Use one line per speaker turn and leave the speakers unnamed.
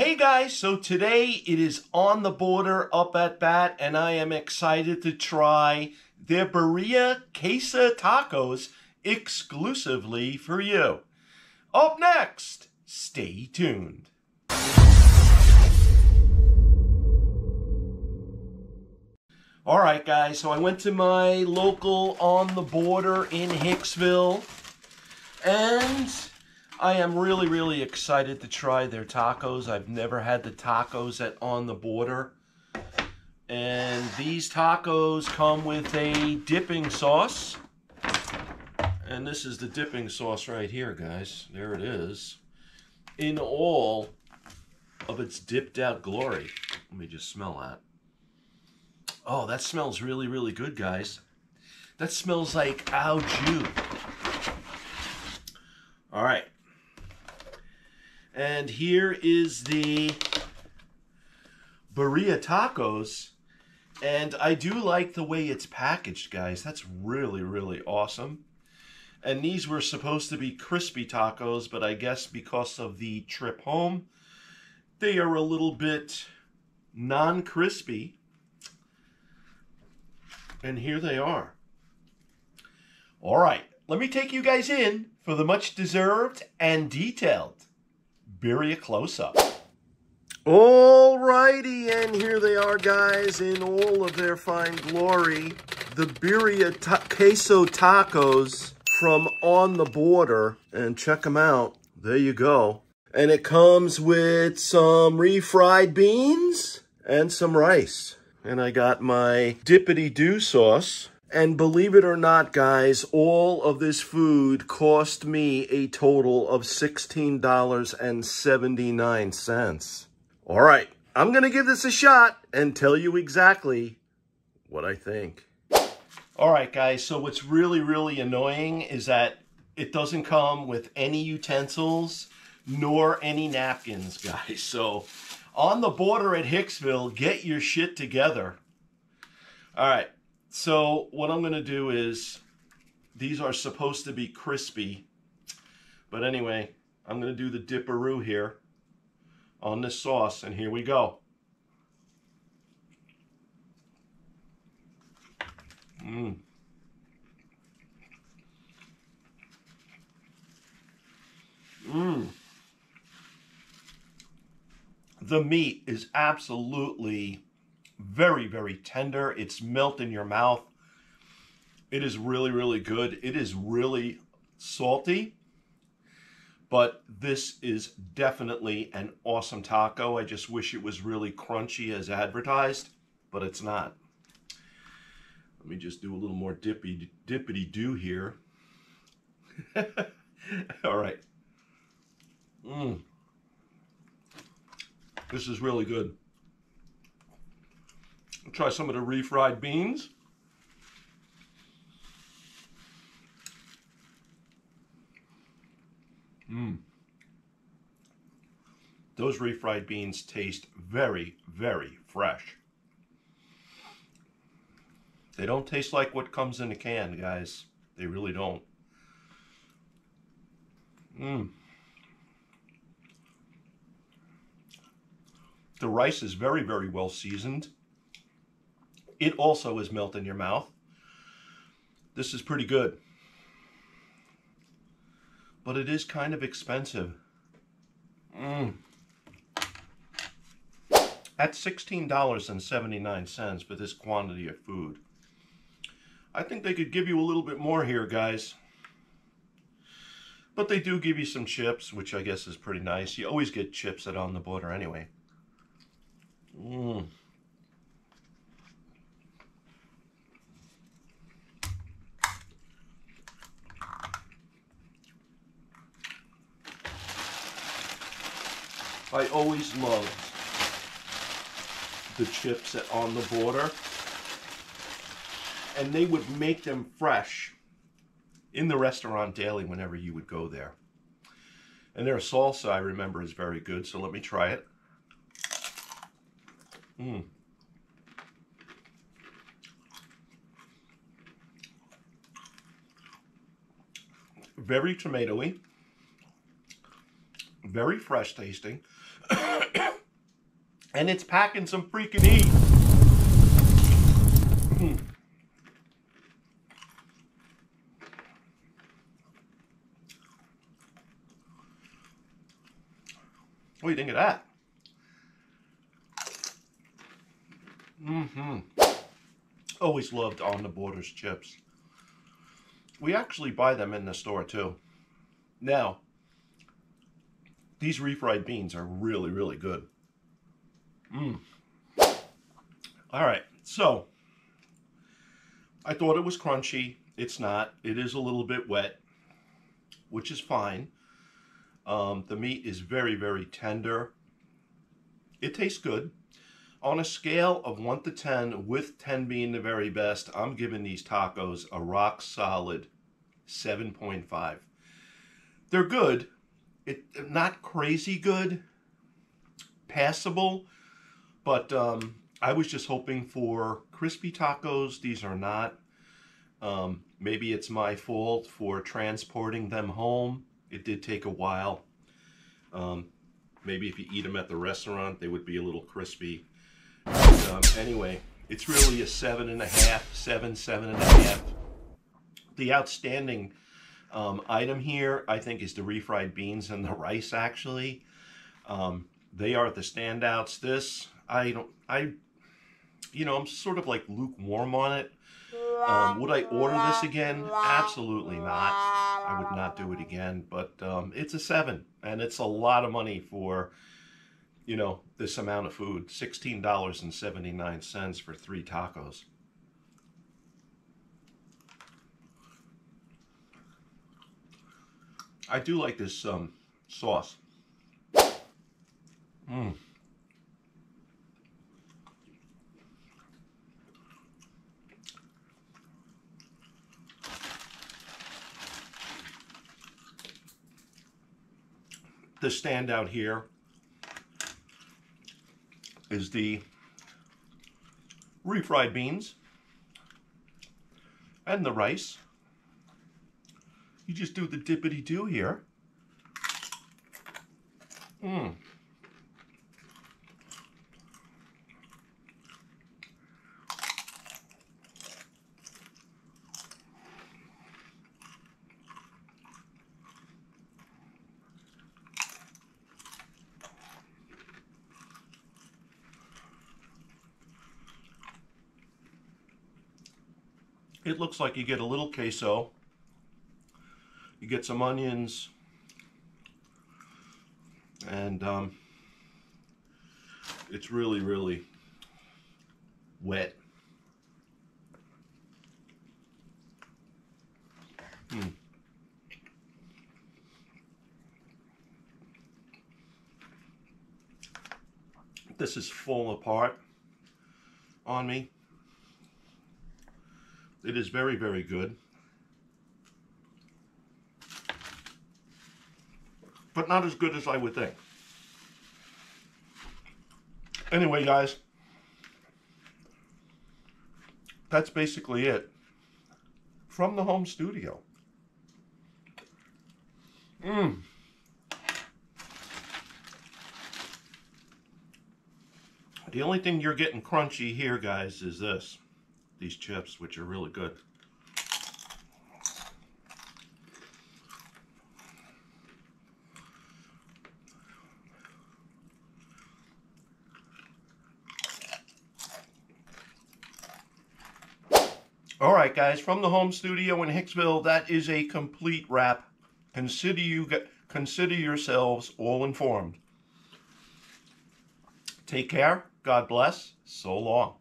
Hey guys, so today it is on the border up at Bat, and I am excited to try their Birria Queso Tacos exclusively for you. Up next, stay tuned. All right, guys, so I went to my local on the border in Hicksville, and I am really, really excited to try their tacos. I've never had the tacos at On the Border. And these tacos come with a dipping sauce. And this is the dipping sauce right here, guys. There it is. In all of its dipped out glory. Let me just smell that. Oh, that smells really, really good, guys. That smells like au jus. All right. And here is the Birria Tacos. And I do like the way it's packaged, guys. That's really, really awesome. And these were supposed to be crispy tacos, but I guess because of the trip home, they are a little bit non-crispy. And here they are. All right, let me take you guys in for the much deserved and detailed Birria close-up. Alrighty, and here they are, guys, in all of their fine glory. The Birria ta Queso Tacos from On the Border. And check them out. There you go. And it comes with some refried beans and some rice. And I got my Dippity-Doo sauce. And believe it or not, guys, all of this food cost me a total of $16.79. All right, I'm going to give this a shot and tell you exactly what I think. All right, guys, so what's really, really annoying is that it doesn't come with any utensils nor any napkins, guys. So on the border at Hicksville, get your shit together. All right, so what I'm going to do is, these are supposed to be crispy. But anyway, I'm going to do the dipperoo here on this sauce. And here we go. Mmm. Mmm. The meat is absolutely very, very tender. It's melt in your mouth. It is really, really good. It is really salty, but this is definitely an awesome taco. I just wish it was really crunchy as advertised, but it's not. Let me just do a little more dippy, dippity-do here. All right. Mmm. This is really good. I'll try some of the refried beans. Mmm. Those refried beans taste very, very fresh. They don't taste like what comes in a can, guys. They really don't. Mmm. The rice is very, very well seasoned. It also is melt in your mouth. This is pretty good. But it is kind of expensive. Mm. At $16.79 for this quantity of food. I think they could give you a little bit more here, guys. But they do give you some chips, which I guess is pretty nice. You always get chips at On the Border anyway. Mmm. I always loved the chips at On the Border. And they would make them fresh in the restaurant daily whenever you would go there. And their salsa, I remember, is very good, so let me try it. Mmm. Very tomatoey. Very fresh tasting. And it's packing some freaking heat. Hmm. What do you think of that? Mm-hmm. Always loved On the Borders chips. We actually buy them in the store too. Now, these refried beans are really, really good. Mmm. All right, so I thought it was crunchy. It's not. It is a little bit wet, which is fine. Um, the meat is very, very tender. It tastes good. On a scale of 1 to 10, with 10 being the very best, I'm giving these tacos a rock solid 7.5. They're good. It Not crazy good. Passable. But um, I was just hoping for crispy tacos. These are not. Um, maybe it's my fault for transporting them home. It did take a while. Um, maybe if you eat them at the restaurant, they would be a little crispy. But, um, anyway, it's really a seven and a half, seven, seven and a half. The outstanding um, item here, I think, is the refried beans and the rice, actually. Um, they are the standouts. This, I don't, I, you know, I'm sort of like lukewarm on it. Um, would I order this again? Absolutely not. I would not do it again, but um, it's a seven, and it's a lot of money for, you know, this amount of food. $16.79 for three tacos. I do like this um, sauce. Mmm. the standout here is the refried beans and the rice. You just do the dippity-do here. Mmm. It looks like you get a little queso. Get some onions. And um, it's really, really wet. Hmm. This is falling apart on me. It is very, very good. But not as good as I would think. Anyway, guys, that's basically it from the home studio. Mmm. The only thing you're getting crunchy here, guys, is this these chips, which are really good. All right, guys, from the home studio in Hicksville, that is a complete wrap. Consider you consider yourselves all informed. Take care. God bless. So long.